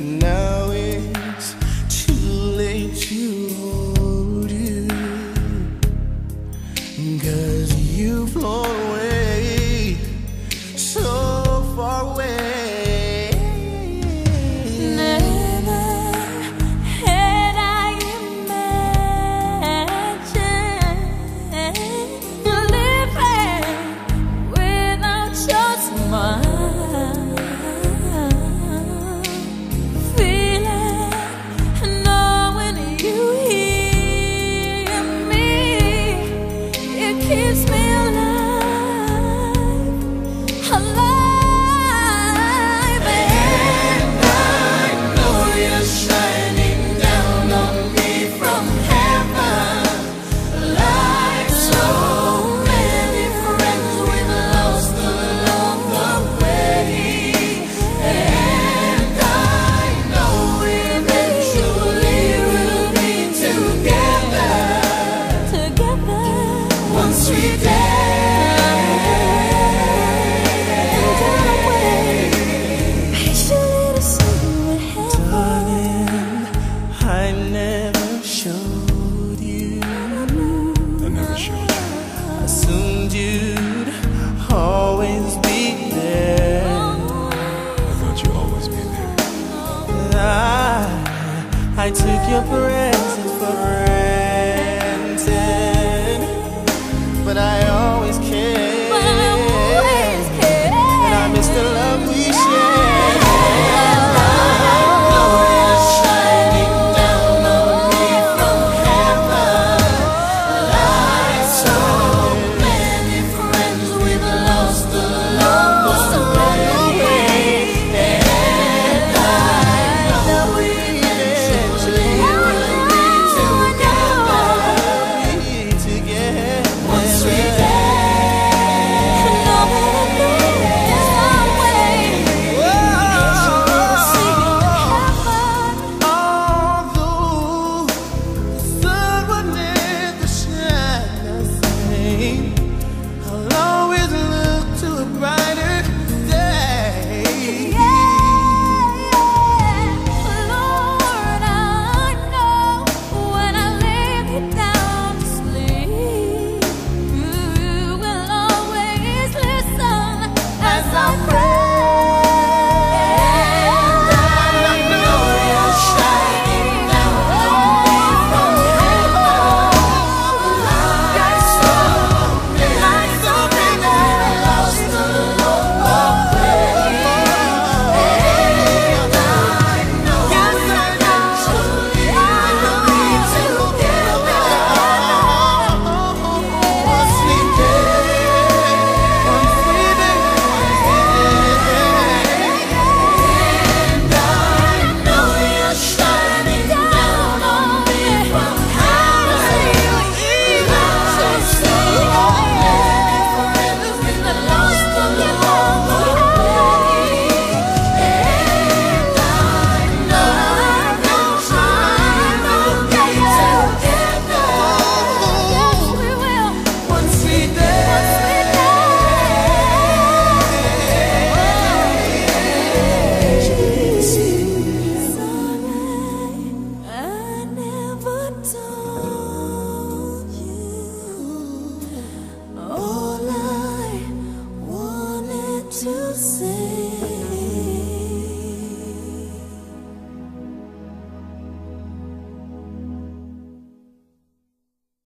now it. I took your presence for say